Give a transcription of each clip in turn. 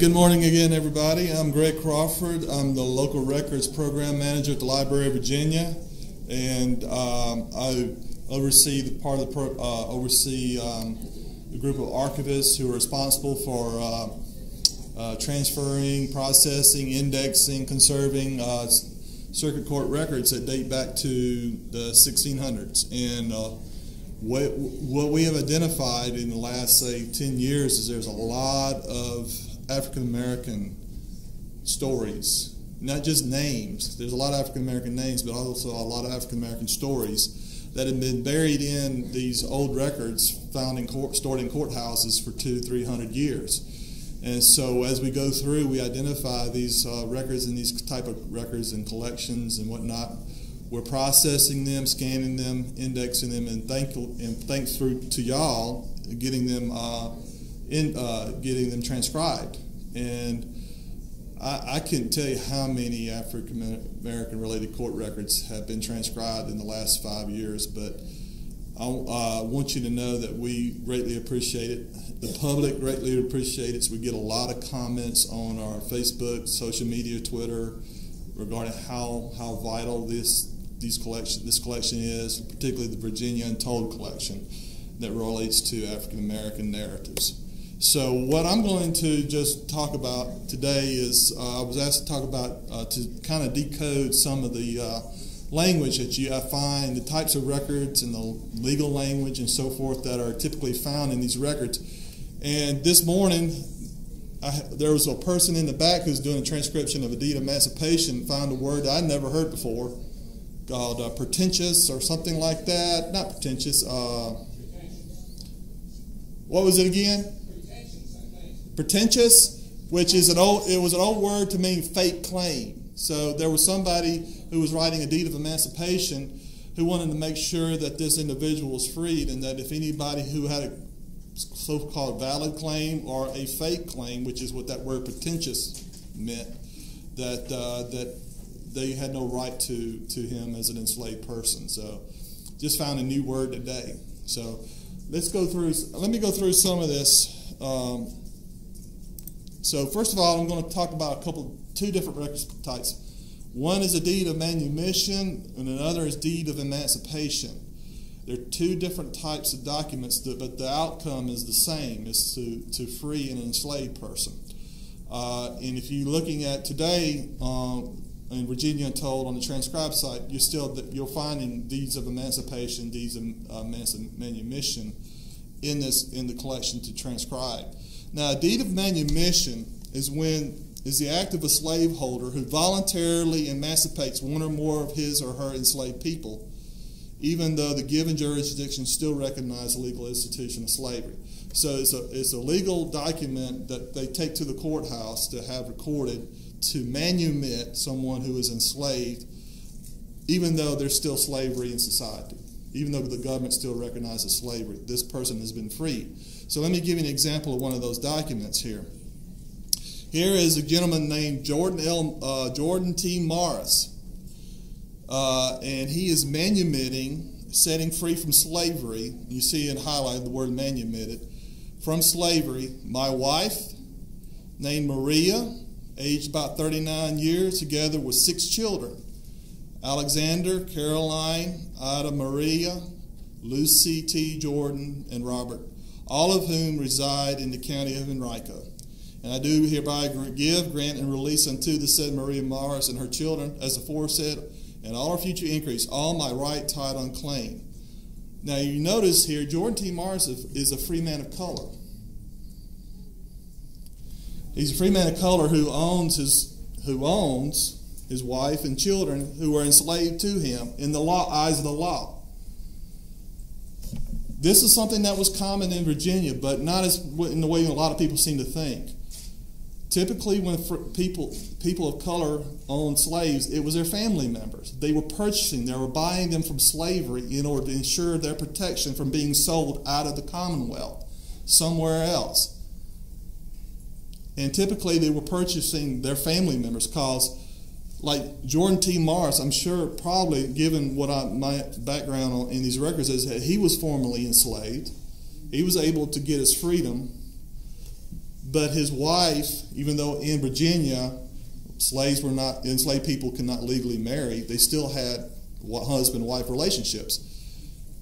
good morning again, everybody. I'm Greg Crawford. I'm the local records program manager at the Library of Virginia, and um, I oversee the part of the pro, uh, oversee um, the group of archivists who are responsible for uh, uh, transferring, processing, indexing, conserving uh, circuit court records that date back to the 1600s. And uh, what, what we have identified in the last, say, 10 years is there's a lot of African American stories, not just names. There's a lot of African American names, but also a lot of African American stories that have been buried in these old records found in court, stored in courthouses for two, three hundred years. And so, as we go through, we identify these uh, records and these type of records and collections and whatnot. We're processing them, scanning them, indexing them, and thank and thanks through to y'all getting them uh, in uh, getting them transcribed. And I, I couldn't tell you how many African American related court records have been transcribed in the last five years, but I uh, want you to know that we greatly appreciate it. The public greatly appreciate it. So we get a lot of comments on our Facebook, social media, Twitter regarding how, how vital this these collection this collection is, particularly the Virginia Untold collection that relates to African American narratives. So what I'm going to just talk about today is uh, I was asked to talk about uh, to kind of decode some of the uh, language that you I find, the types of records and the legal language and so forth that are typically found in these records. And this morning, I, there was a person in the back who's doing a transcription of a deed of emancipation found a word I'd never heard before called uh, pretentious or something like that. Not pretentious. Uh, what was it again? Pretentious, which is an old, it was an old word to mean fake claim. So there was somebody who was writing a deed of emancipation who wanted to make sure that this individual was freed and that if anybody who had a so-called valid claim or a fake claim, which is what that word pretentious meant, that uh, that they had no right to to him as an enslaved person. So just found a new word today. So let's go through. Let me go through some of this. Um, so first of all, I'm going to talk about a couple, two different record types. One is a deed of manumission, and another is deed of emancipation. They're two different types of documents, that, but the outcome is the same: is to to free an enslaved person. Uh, and if you're looking at today uh, in Virginia Untold on the transcribed site, you're still you're finding deeds of emancipation, deeds of uh, manumission in this in the collection to transcribe. Now, a deed of manumission is when is the act of a slaveholder who voluntarily emancipates one or more of his or her enslaved people, even though the given jurisdiction still recognizes the legal institution of slavery. So it's a, it's a legal document that they take to the courthouse to have recorded to manumit someone who is enslaved, even though there's still slavery in society, even though the government still recognizes slavery. This person has been freed. So let me give you an example of one of those documents here. Here is a gentleman named Jordan L. Uh, Jordan T. Morris, uh, and he is manumitting, setting free from slavery. You see in highlight the word manumitted from slavery. My wife, named Maria, aged about 39 years, together with six children: Alexander, Caroline, Ada Maria, Lucy T. Jordan, and Robert all of whom reside in the county of Henrico. And I do hereby give, grant, and release unto the said Maria Morris and her children, as aforesaid, and all our future increase, all my right, title, and claim. Now you notice here, Jordan T. Morris is a free man of color. He's a free man of color who owns his who owns his wife and children who were enslaved to him in the law, eyes of the law. This is something that was common in Virginia, but not as in the way a lot of people seem to think. Typically, when people people of color owned slaves, it was their family members. They were purchasing, they were buying them from slavery in order to ensure their protection from being sold out of the Commonwealth somewhere else. And typically, they were purchasing their family members because like Jordan T. Morris, I'm sure probably given what I, my background in these records is that he was formerly enslaved. He was able to get his freedom, But his wife, even though in Virginia, slaves were not, enslaved people could not legally marry, they still had husband wife relationships.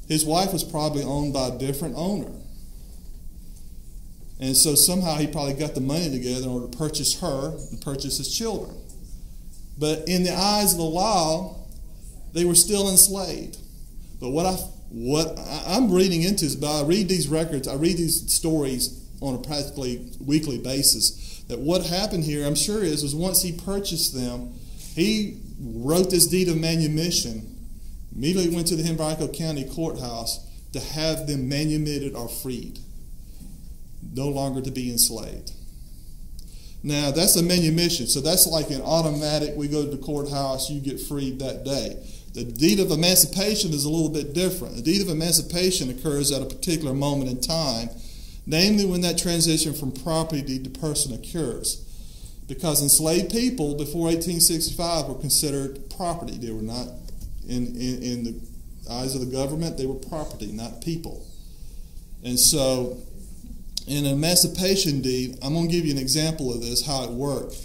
His wife was probably owned by a different owner. And so somehow he probably got the money together in order to purchase her and purchase his children. But in the eyes of the law, they were still enslaved. But what I what I'm reading into is, but I read these records, I read these stories on a practically weekly basis. That what happened here, I'm sure, is was once he purchased them, he wrote this deed of manumission. Immediately went to the Henrico County courthouse to have them manumitted or freed no longer to be enslaved. Now, that's a manumission, so that's like an automatic, we go to the courthouse, you get freed that day. The deed of emancipation is a little bit different. The deed of emancipation occurs at a particular moment in time, namely when that transition from property to person occurs. Because enslaved people before 1865 were considered property. They were not, in, in, in the eyes of the government, they were property, not people. And so in an emancipation deed, I'm going to give you an example of this, how it worked.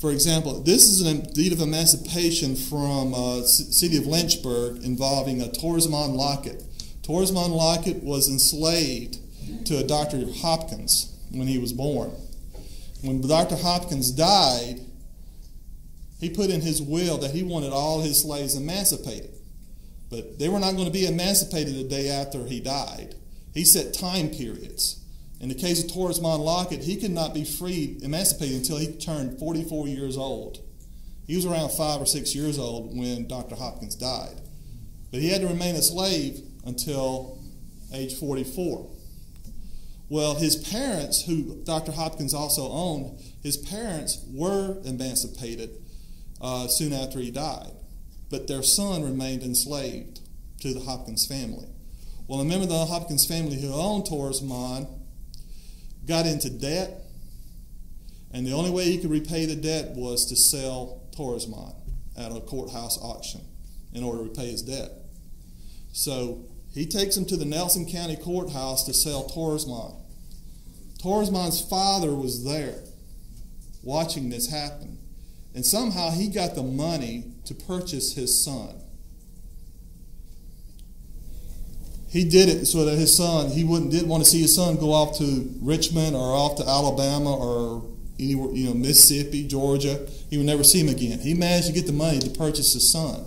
For example, this is a deed of emancipation from uh, city of Lynchburg involving a Torsmond Lockett. Torsmond Lockett was enslaved to a Dr. Hopkins when he was born. When Dr. Hopkins died, he put in his will that he wanted all his slaves emancipated. But they were not going to be emancipated the day after he died. He set time periods. In the case of Torsmond Lockett, he could not be freed, emancipated until he turned 44 years old. He was around five or six years old when Dr. Hopkins died. But he had to remain a slave until age 44. Well, his parents, who Dr. Hopkins also owned, his parents were emancipated uh, soon after he died. But their son remained enslaved to the Hopkins family. Well, a member of the Hopkins family who owned Torres Torsmond got into debt, and the only way he could repay the debt was to sell Torsmond at a courthouse auction in order to repay his debt. So he takes him to the Nelson County Courthouse to sell Torsmond. Torsmond's father was there watching this happen. And somehow he got the money to purchase his son. He did it so that his son he wouldn't didn't want to see his son go off to Richmond or off to Alabama or anywhere you know Mississippi, Georgia. He would never see him again. He managed to get the money to purchase his son,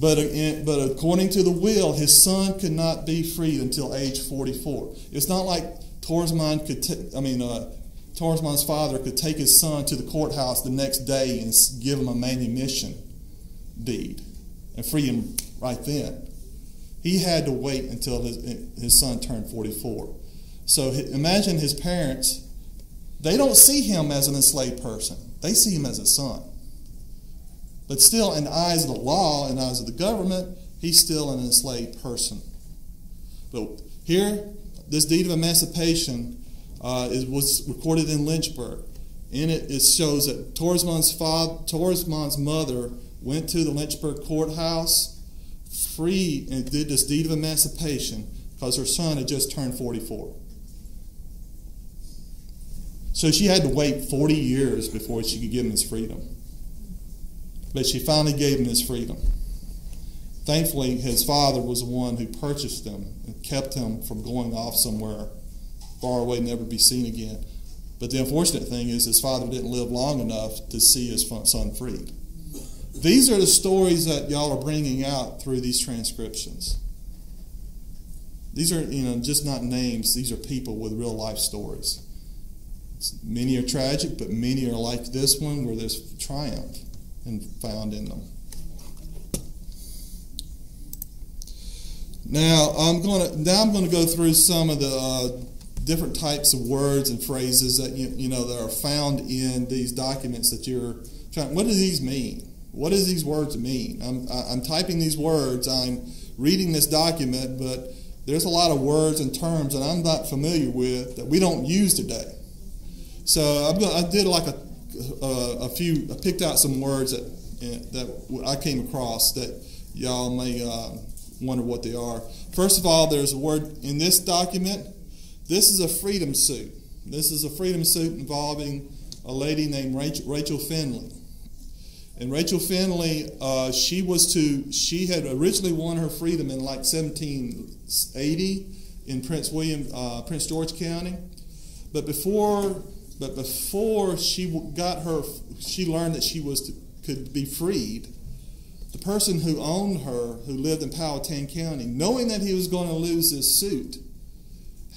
but uh, but according to the will, his son could not be freed until age 44. It's not like Torsmond could. T- I mean. Uh, Torsmond's father could take his son to the courthouse the next day and give him a manumission deed and free him right then. He had to wait until his, his son turned 44. So imagine his parents, they don't see him as an enslaved person, they see him as a son. But still, in the eyes of the law, in the eyes of the government, he's still an enslaved person. But here, this deed of emancipation uh, is, was recorded in Lynchburg. In it, it shows that Torsmond's, father, Torsmond's mother went to the Lynchburg courthouse free and did this deed of emancipation because her son had just turned 44. So she had to wait 40 years before she could give him his freedom. But she finally gave him his freedom. Thankfully, his father was the one who purchased him and kept him from going off somewhere far away, never be seen again. But the unfortunate thing is, his father didn't live long enough to see his son freed. These are the stories that y'all are bringing out through these transcriptions. These are, you know, just not names. These are people with real life stories. Many are tragic, but many are like this one where there's triumph and found in them. Now I'm going to now I'm going to go through some of the uh, different types of words and phrases that you, you know that are found in these documents that you're trying. What do these mean? What does these words mean? I'm, I'm typing these words, I'm reading this document, but there's a lot of words and terms that I'm not familiar with that we don't use today. So I did like a, a, a few, I picked out some words that, that I came across that y'all may uh, wonder what they are. First of all, there's a word in this document. This is a freedom suit. This is a freedom suit involving a lady named Rachel, Rachel Finley. And Rachel Finley, uh, she was to, she had originally won her freedom in like 1780 in Prince William, uh, Prince George County. But before, but before she got her, she learned that she was to, could be freed. The person who owned her, who lived in Powhatan County, knowing that he was going to lose his suit,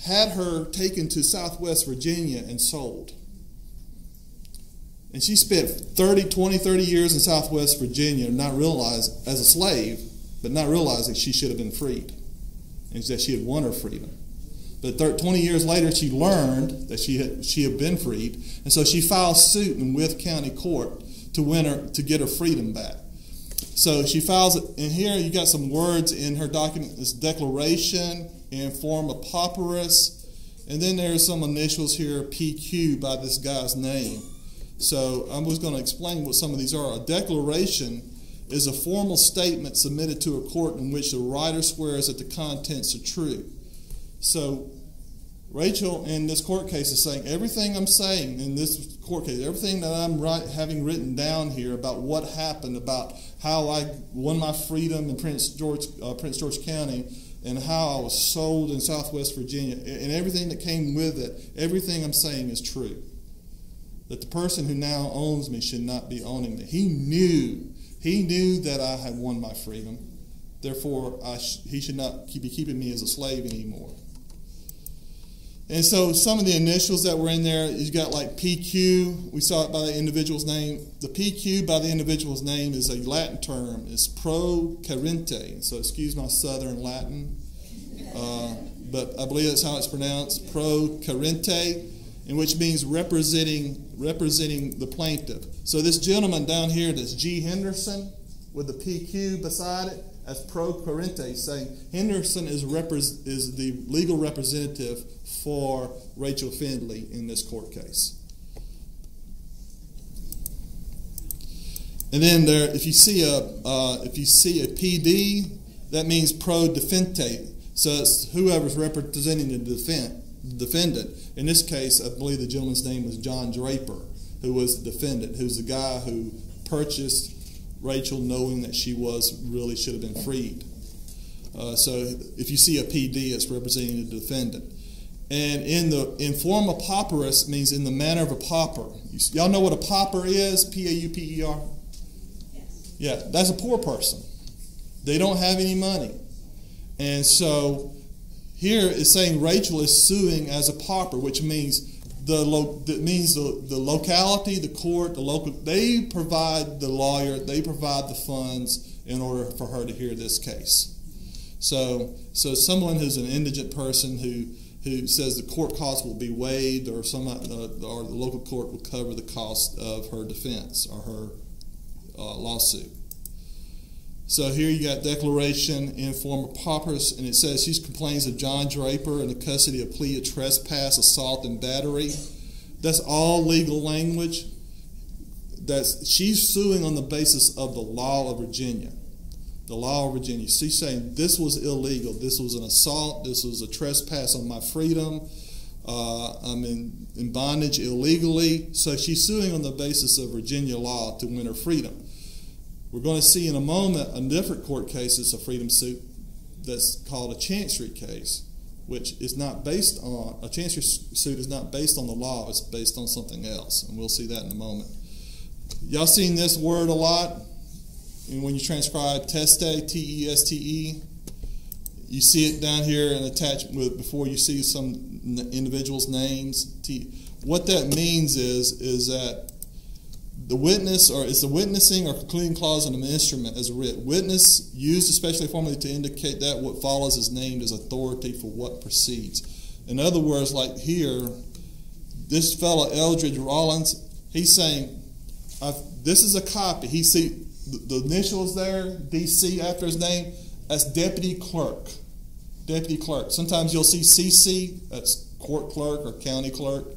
had her taken to Southwest Virginia and sold. And she spent 30, 20, 30 years in Southwest Virginia, not realize as a slave, but not realizing she should have been freed, and that she had won her freedom. But 30, 20 years later, she learned that she had, she had been freed, and so she filed suit in Wythe County Court to win her to get her freedom back. So she files it, and here you got some words in her document. This declaration in form of pauperis, and then there's some initials here, PQ, by this guy's name. So I'm just going to explain what some of these are. A declaration is a formal statement submitted to a court in which the writer swears that the contents are true. So Rachel in this court case is saying everything I'm saying in this court case, everything that I'm having written down here about what happened, about how I won my freedom in Prince George, uh, Prince George County, and how I was sold in Southwest Virginia, and everything that came with it, everything I'm saying is true that the person who now owns me should not be owning me. He knew, he knew that I had won my freedom. Therefore, sh- he should not be keeping me as a slave anymore. And so some of the initials that were in there, you got like PQ. We saw it by the individual's name. The PQ by the individual's name is a Latin term. It's pro querente. So excuse my southern Latin, uh, but I believe that's how it's pronounced. Pro querente and which means representing representing the plaintiff. So this gentleman down here, that's G. Henderson, with the PQ beside it, as pro querente, saying Henderson is is the legal representative for Rachel Findley in this court case. And then there, if you see a uh, if you see a PD, that means pro defente. So it's whoever's representing the defense defendant. In this case, I believe the gentleman's name was John Draper, who was the defendant, who's the guy who purchased Rachel knowing that she was really should have been freed. Uh, so if you see a PD, it's representing the defendant. And in the in form of pauperis means in the manner of a pauper. y'all know what a pauper is? P A U P E R. Yes. Yeah, that's a poor person. They don't have any money, and so here is saying Rachel is suing as a pauper, which means the lo- that means the, the locality, the court, the local they provide the lawyer, they provide the funds in order for her to hear this case. So so someone who's an indigent person who who says the court costs will be waived or some uh, or the local court will cover the cost of her defense or her uh, lawsuit. So here you got declaration in form of pauperis, and it says she complains of John Draper in the custody of plea of trespass, assault, and battery. That's all legal language. That's she's suing on the basis of the law of Virginia. The law of Virginia. She's saying this was illegal. This was an assault. This was a trespass on my freedom. Uh, I'm in, in bondage illegally. So she's suing on the basis of Virginia law to win her freedom. We're going to see in a moment a different court case that's a freedom suit that's called a chancery case, which is not based on a chancery suit is not based on the law, it's based on something else. And we'll see that in a moment. Y'all seen this word a lot? And when you transcribe teste, T E S T E, you see it down here and attached with before you see some individuals' names. T what that means is is that the witness, or it's the witnessing or concluding clause in an instrument as a writ. Witness used especially formally to indicate that what follows is named as authority for what precedes. In other words, like here, this fellow Eldridge Rollins, he's saying, "This is a copy." He see the, the initials there, DC after his name. That's deputy clerk. Deputy clerk. Sometimes you'll see CC. That's court clerk or county clerk.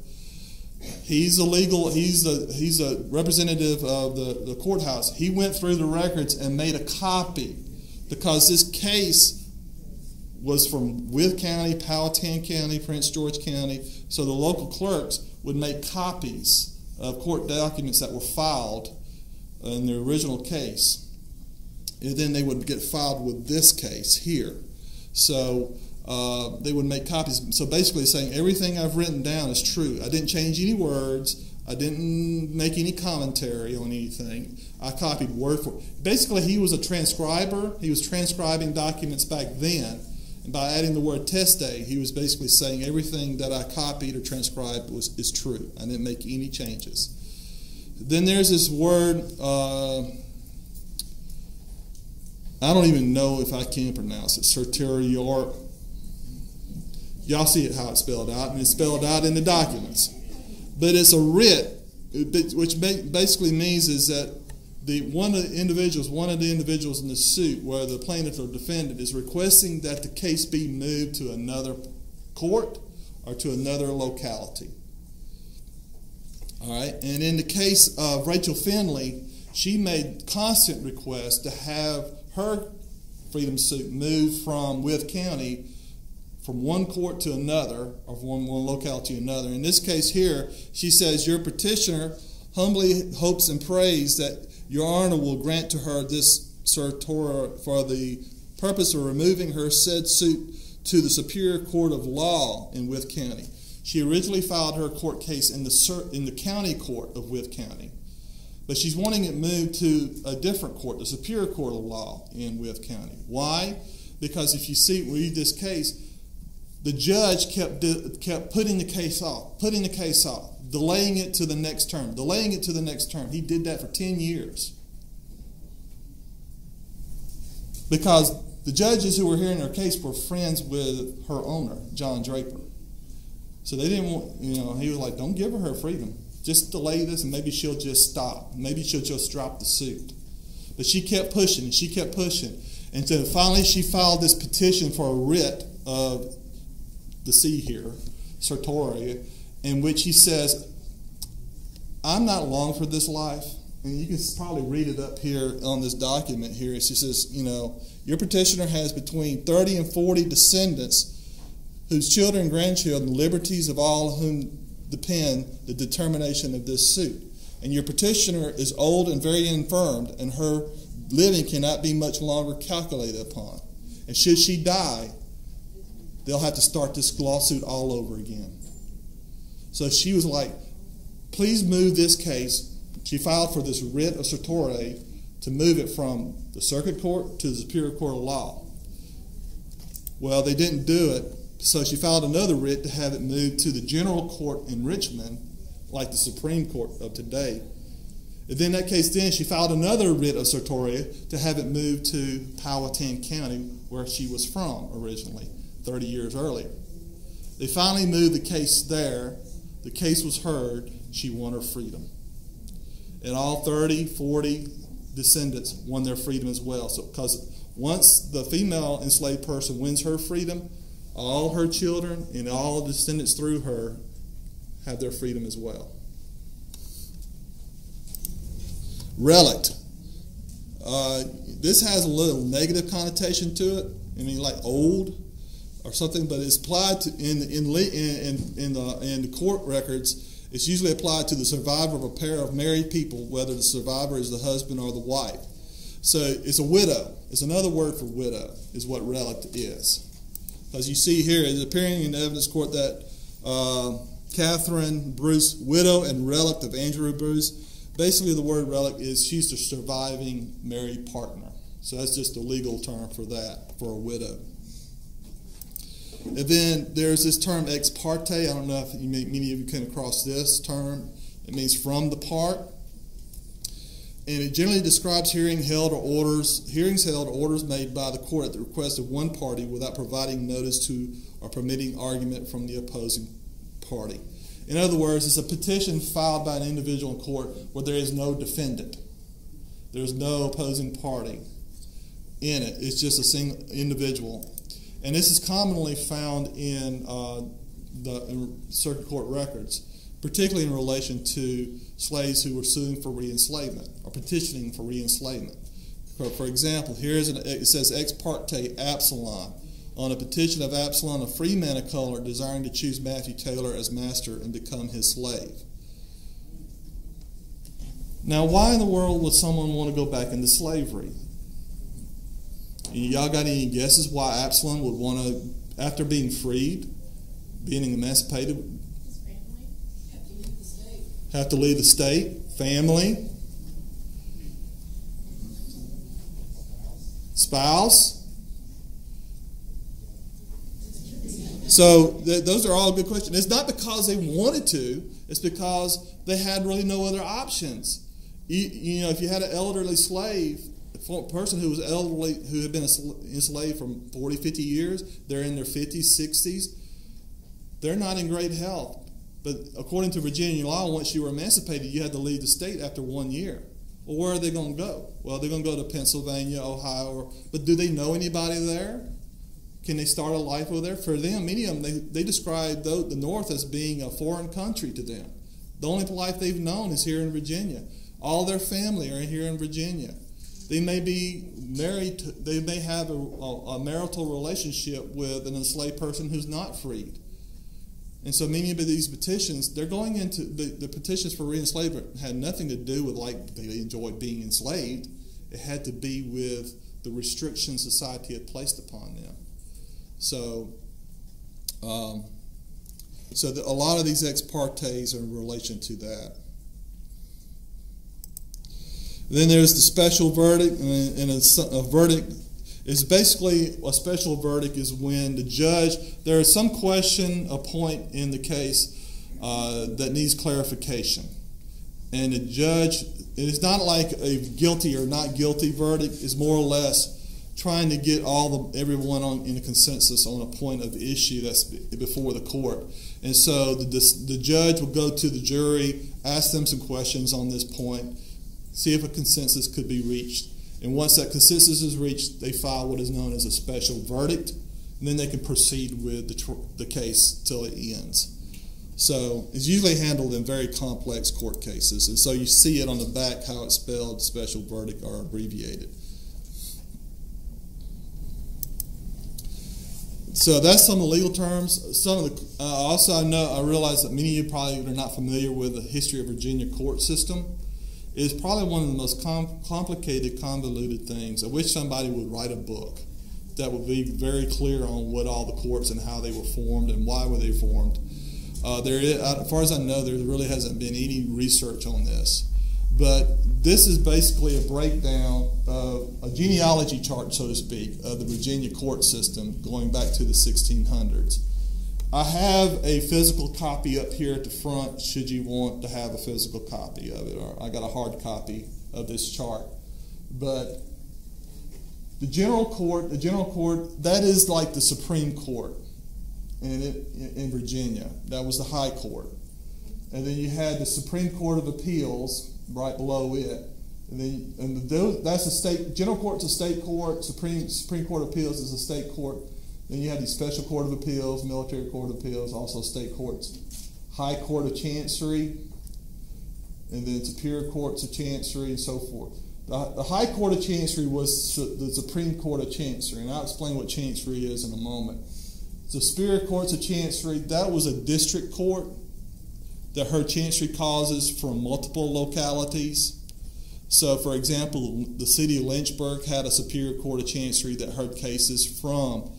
He's a legal, he's a, he's a representative of the, the courthouse. He went through the records and made a copy because this case was from Wythe County, Powhatan County, Prince George County. So the local clerks would make copies of court documents that were filed in the original case. And then they would get filed with this case here. So uh, they would make copies. So basically, saying everything I've written down is true. I didn't change any words. I didn't make any commentary on anything. I copied word for basically he was a transcriber. He was transcribing documents back then. And by adding the word teste, he was basically saying everything that I copied or transcribed was is true. I didn't make any changes. Then there's this word. Uh, I don't even know if I can pronounce it. Certiorari. Y'all see it how it's spelled out, and it's spelled out in the documents. But it's a writ, which basically means is that the one of the individuals, one of the individuals in the suit, where the plaintiff or defendant is requesting that the case be moved to another court or to another locality. All right, and in the case of Rachel Finley, she made constant requests to have her freedom suit moved from Wythe County from one court to another, or from one, one locality to another. In this case here, she says, Your petitioner humbly hopes and prays that your honor will grant to her this certiorari for the purpose of removing her said suit to the Superior Court of Law in Wythe County. She originally filed her court case in the, in the county court of Wythe County, but she's wanting it moved to a different court, the Superior Court of Law in Wythe County. Why? Because if you see, read this case, the judge kept, kept putting the case off, putting the case off, delaying it to the next term, delaying it to the next term. He did that for 10 years. Because the judges who were hearing her case were friends with her owner, John Draper. So they didn't want, you know, he was like, don't give her her freedom. Just delay this and maybe she'll just stop. Maybe she'll just drop the suit. But she kept pushing and she kept pushing. And so finally she filed this petition for a writ of the sea here, certiorari, in which he says, I'm not long for this life. And you can probably read it up here on this document here. She says, you know, your petitioner has between 30 and 40 descendants whose children and grandchildren, liberties of all whom depend the determination of this suit. And your petitioner is old and very infirmed, and her living cannot be much longer calculated upon. And should she die, they'll have to start this lawsuit all over again. So she was like, please move this case. She filed for this writ of certiorari to move it from the circuit court to the superior court of law. Well, they didn't do it, so she filed another writ to have it moved to the general court in Richmond, like the Supreme Court of today. And then that case, then she filed another writ of certiorari to have it moved to Powhatan County, where she was from originally. 30 years earlier. They finally moved the case there. The case was heard. She won her freedom. And all 30, 40 descendants won their freedom as well. So, because once the female enslaved person wins her freedom, all her children and all descendants through her have their freedom as well. Relict. Uh, this has a little negative connotation to it. I mean, like old or something, but it's applied to in in in in the in the court records. It's usually applied to the survivor of a pair of married people, whether the survivor is the husband or the wife. So it's a widow. It's another word for widow, is what relict is. As you see here, it's appearing in the evidence court that uh, Catherine Bruce, widow and relict of Andrew Bruce. Basically, the word relict is she's the surviving married partner. So that's just a legal term for that, for a widow. And then there's this term ex parte. I don't know if you may, many of you came across this term. It means from the part. And it generally describes hearing held or orders, hearings held or orders made by the court at the request of one party without providing notice to or permitting argument from the opposing party. In other words, it's a petition filed by an individual in court where there is no defendant. There's no opposing party in it. It's just a single individual and this is commonly found in uh, the circuit court records, particularly in relation to slaves who were suing for reenslavement or petitioning for reenslavement. For, for example, here is an, it says ex parte Absalom. on a petition of Absalom, a free man of color, desiring to choose Matthew Taylor as master and become his slave. Now, why in the world would someone want to go back into slavery? Y'all got any guesses why Absalom would want to, after being freed, being emancipated, have to leave the state, family, spouse. So th- those are all good questions. It's not because they wanted to; it's because they had really no other options. You, you know, if you had an elderly slave, person who was elderly, who had been enslaved for 40, 50 years, they're in their 50s, 60s, they're not in great health. But according to Virginia law, once you were emancipated, you had to leave the state after one year. Well, where are they going to go? Well, they're going to go to Pennsylvania, Ohio, but do they know anybody there? Can they start a life over there? For them, many of them, they, they describe the, the North as being a foreign country to them. The only life they've known is here in Virginia. All their family are here in Virginia. They may be married, to, they may have a, a, a marital relationship with an enslaved person who's not freed. And so many of these petitions, they're going into the, the petitions for reenslavement had nothing to do with like they enjoyed being enslaved. It had to be with the restrictions society had placed upon them. So, um, so the, a lot of these ex partes are in relation to that. Then there's the special verdict, and a, a verdict is basically a special verdict is when the judge, there is some question, a point in the case uh, that needs clarification. And the judge, it is not like a guilty or not guilty verdict, is more or less trying to get all the everyone on in a consensus on a point of issue that's before the court. And so the, the judge will go to the jury, ask them some questions on this point, see if a consensus could be reached and once that consensus is reached, they file what is known as a special verdict, and then they can proceed with the, the case till it ends. So it's usually handled in very complex court cases, and so you see it on the back how it's spelled, special verdict, or abbreviated. So that's some of the legal terms. Some of the uh, also I know I realize that many of you probably are not familiar with the history of Virginia court system is probably one of the most com- complicated, convoluted things. I wish somebody would write a book that would be very clear on what all the courts and how they were formed and why were they formed. Uh, there, is, as far as I know, there really hasn't been any research on this. But this is basically a breakdown of a genealogy chart, so to speak, of the Virginia court system going back to the 1600s. I have a physical copy up here at the front should you want to have a physical copy of it. I got a hard copy of this chart. But the general court, the general court, that is like the Supreme Court in, in Virginia. That was the high court. And then you had the Supreme Court of Appeals right below it. And then and the, that's a state, general court's a state court, Supreme, Supreme Court of Appeals is a state court. Then you have the Special Court of Appeals, Military Court of Appeals, also state courts, High Court of Chancery, and then Superior Courts of Chancery, and so forth. The, the High Court of Chancery was the Supreme Court of Chancery, and I'll explain what Chancery is in a moment. The Superior Courts of Chancery, that was a district court that heard chancery causes from multiple localities. So, for example, the city of Lynchburg had a Superior Court of Chancery that heard cases from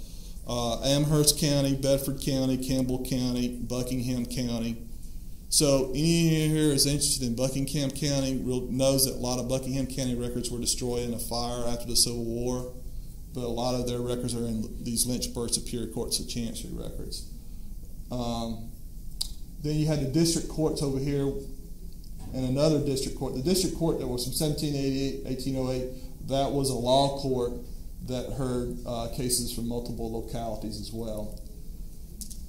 uh, Amherst County, Bedford County, Campbell County, Buckingham County. So any here is interested in Buckingham County knows that a lot of Buckingham County records were destroyed in a fire after the Civil War, but a lot of their records are in these Lynchburg Superior Courts of Chancery records. Um, then you had the district courts over here and another district court. The district court that was from 1788, 1808, that was a law court that heard uh, cases from multiple localities as well.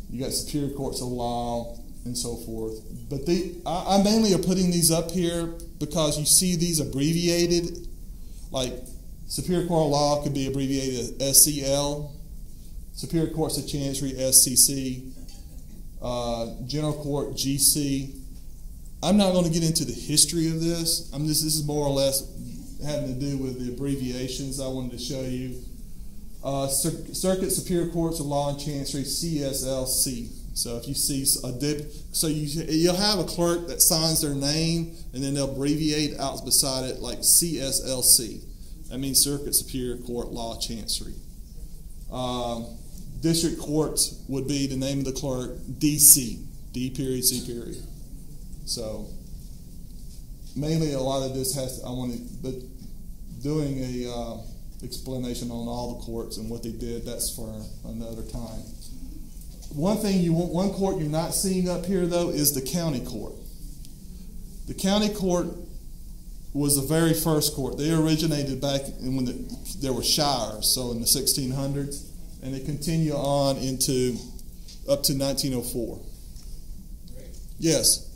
You got superior courts of law and so forth. But they, I, I mainly are putting these up here because you see these abbreviated, like Superior Court of Law could be abbreviated as SCL, Superior Courts of Chancery SCC, uh, General Court GC. I'm not going to get into the history of this. I'm just this is more or less having to do with the abbreviations I wanted to show you. Uh, Cir- Circuit Superior Courts of Law and Chancery, CSLC. So if you see a dip, so you you'll have a clerk that signs their name, and then they'll abbreviate out beside it like CSLC. That means Circuit Superior Court Law Chancery. Um, district courts would be the name of the clerk, DC, D period, C period. So mainly a lot of this has, I want to, but doing a uh, explanation on all the courts and what they did, that's for another time. One thing you want, one court you're not seeing up here though is the county court. The county court was the very first court. They originated back when the, there were shires, so in the 1600s, and they continue on into up to 1904. Yes.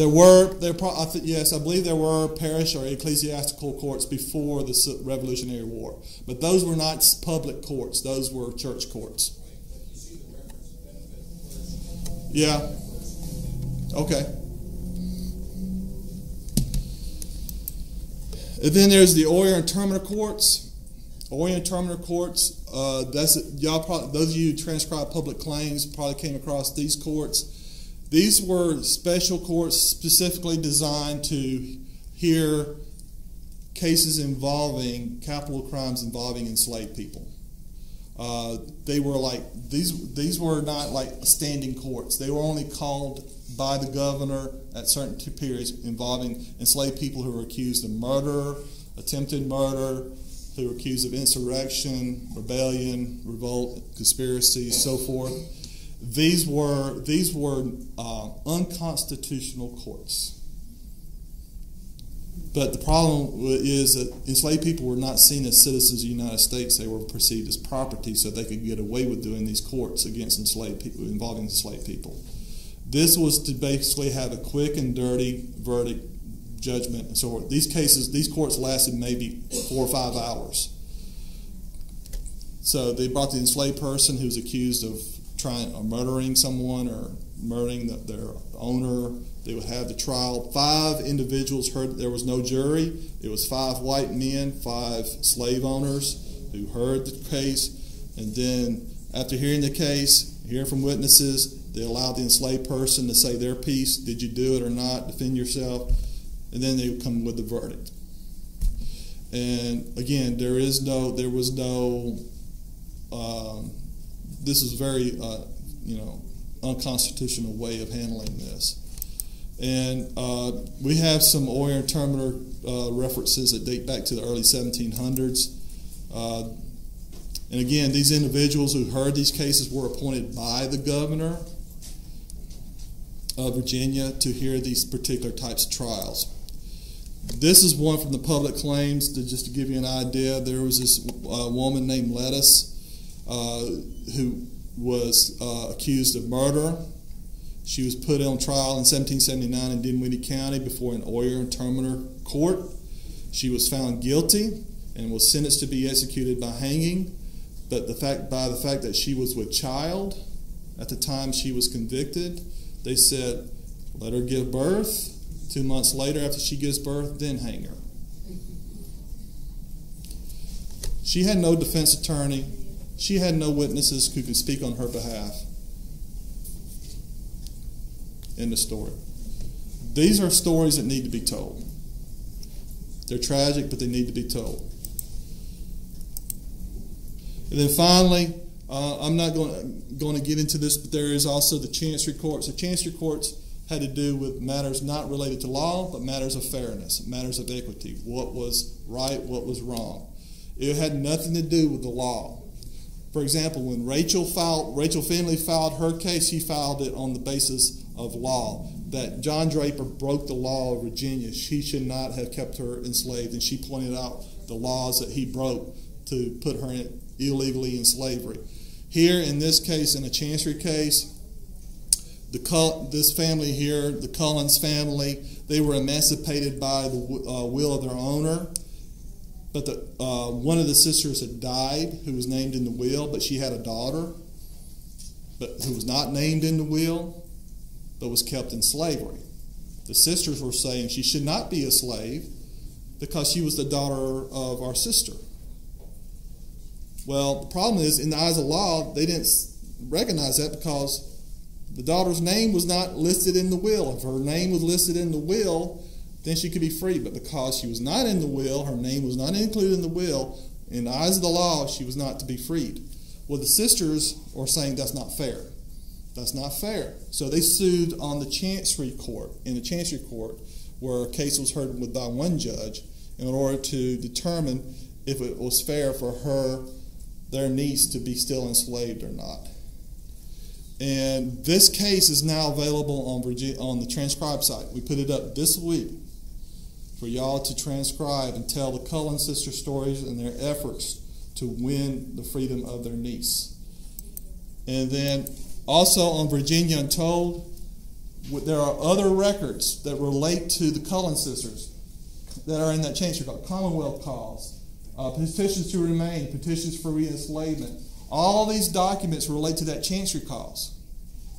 There were there I th- yes I believe there were parish or ecclesiastical courts before the Revolutionary War, but those were not public courts; those were church courts. Yeah. Okay. And then there's the Oyer and Terminer courts. Oyer and Terminer courts. Uh, that's y'all. Probably, those of you who transcribe public claims probably came across these courts. These were special courts specifically designed to hear cases involving capital crimes involving enslaved people. Uh, they were like these. These were not like standing courts. They were only called by the governor at certain periods involving enslaved people who were accused of murder, attempted murder, who were accused of insurrection, rebellion, revolt, conspiracy, so forth. These were, these were uh, unconstitutional courts. But the problem is that enslaved people were not seen as citizens of the United States. They were perceived as property, so they could get away with doing these courts against enslaved people, involving enslaved people. This was to basically have a quick and dirty verdict, judgment, and so. These cases, these courts lasted maybe four or five hours. So they brought the enslaved person who was accused of trying or murdering someone or murdering the, their owner. They would have the trial. Five individuals heard there was no jury. It was five white men, five slave owners who heard the case, and then after hearing the case, hearing from witnesses, they allowed the enslaved person to say their piece. Did you do it or not? Defend yourself, and then they would come with the verdict. And again, there is no, there was no. Um, this is very, uh, you know, unconstitutional way of handling this. And uh, we have some and Terminer uh, references that date back to the early 1700s. Uh, and again, these individuals who heard these cases were appointed by the governor of Virginia to hear these particular types of trials. This is one from the public claims to just to give you an idea. There was this uh, woman named Lettice who was uh, accused of murder. She was put on trial in 1779 in Dinwiddie County before an Oyer and Terminer court. She was found guilty and was sentenced to be executed by hanging. But the fact, by the fact that she was with child at the time she was convicted, they said, let her give birth. Two months later, after she gives birth, then hang her. She had no defense attorney. She had no witnesses who could speak on her behalf in the story. These are stories that need to be told. They're tragic, but they need to be told. And then finally, uh, I'm not going going to get into this, but there is also the chancery courts. The chancery courts had to do with matters not related to law, but matters of fairness, matters of equity. What was right, what was wrong. It had nothing to do with the law. For example, when Rachel filed, Rachel Finley filed her case, she filed it on the basis of law that John Draper broke the law of Virginia. She should not have kept her enslaved, and she pointed out the laws that he broke to put her in, illegally in slavery. Here, in this case, in a chancery case, the this family here, the Cullens family, they were emancipated by the uh, will of their owner. But the, uh, one of the sisters had died, who was named in the will, but she had a daughter, but who was not named in the will, but was kept in slavery. The sisters were saying she should not be a slave because she was the daughter of our sister. Well, the problem is, in the eyes of law, they didn't recognize that because the daughter's name was not listed in the will. If her name was listed in the will, then she could be free. But because she was not in the will, her name was not included in the will, in the eyes of the law, she was not to be freed. Well, the sisters are saying that's not fair. That's not fair. So they sued on the chancery court, in the chancery court, where a case was heard with by one judge, in order to determine if it was fair for her, their niece, to be still enslaved or not. And this case is now available on, Virginia, on the transcribe site. We put it up this week for y'all to transcribe and tell the Cullen sister stories and their efforts to win the freedom of their niece. And then also on Virginia Untold, there are other records that relate to the Cullen sisters that are in that chancery called Commonwealth cause, uh, petitions to remain, petitions for re-enslavement. All these documents relate to that chancery cause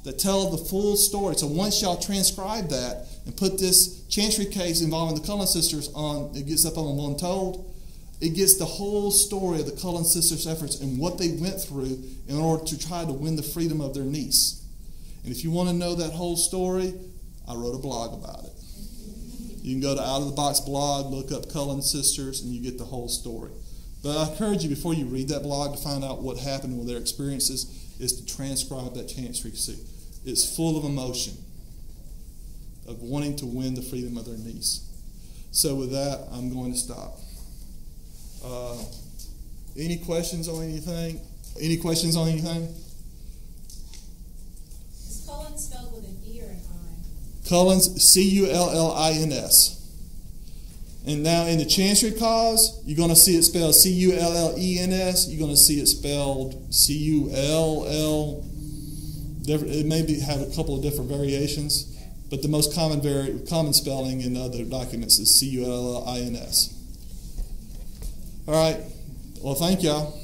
that tell the full story. So once y'all transcribe that and put this chancery case involving the Cullen sisters on, it gets up on the Untold, it gets the whole story of the Cullen sisters' efforts and what they went through in order to try to win the freedom of their niece. And if you want to know that whole story, I wrote a blog about it. You can go to Out of the Box blog, look up Cullen Sisters, and you get the whole story. But I encourage you, before you read that blog, to find out what happened with their experiences, is to transcribe that chancery suit. It's full of emotion, of wanting to win the freedom of their niece. So, with that, I'm going to stop. Uh, any questions on anything? Any questions on anything? Is Cullen spelled with an E or an I? Cullins, C U L L I N S. And now in the Chancery cause, you're going to see it spelled C U L L E N S. You're going to see it spelled C U L L. It may be, have a couple of different variations, but the most common, vari- common spelling in other documents is C U L L I N S. All right. Well, thank y'all.